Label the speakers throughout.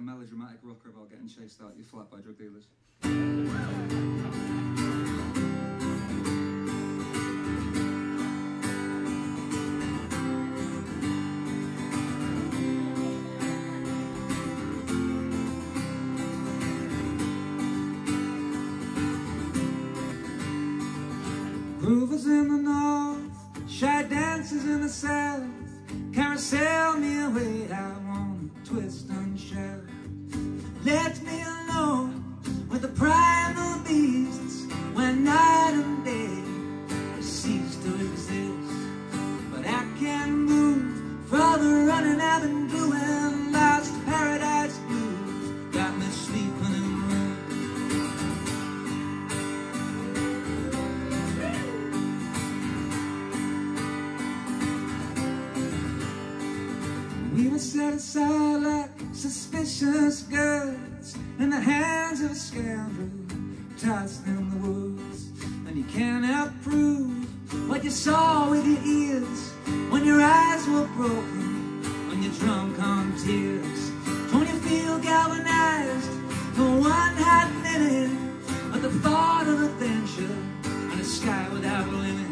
Speaker 1: a melodramatic rocker about getting chased out your flat by drug dealers. Groovers in the north, shy dancers in the south, carousel me away. I wanna twist set aside like suspicious goods in the hands of a scoundrel tossed in the woods. And you cannot prove what you saw with your ears when your eyes were broken, when you're drunk on tears. Don't you feel galvanized for one hot minute at the thought of adventure and a sky without limit.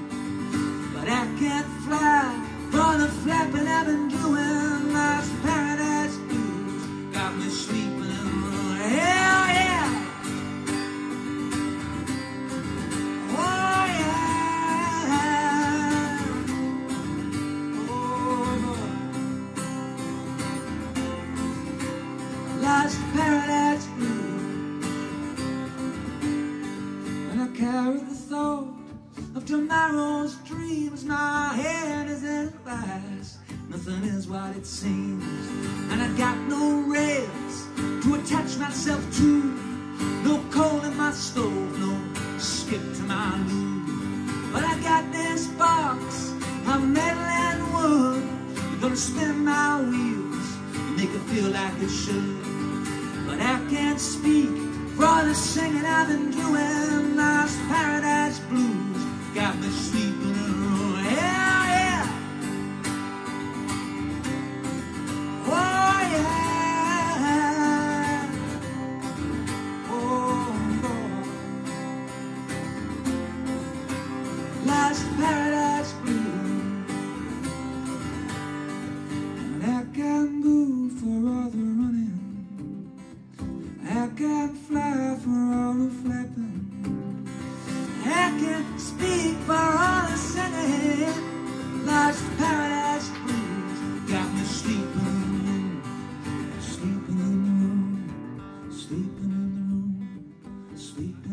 Speaker 1: Nothing is what it seems. And I got no myself to. No coal in my stove, no skip to my loo. But I got this box of metal and wood. You're gonna spin my wheels, and make it feel like it should. But I can't speak for all the singing I've been doing. Lost paradise blues got me sleeping can't fly for all the flapping. I can't speak for all the sinning. Lost paradise blues got me sleeping, sleeping in the room, sleeping in the room, sleeping. In the room, sleeping.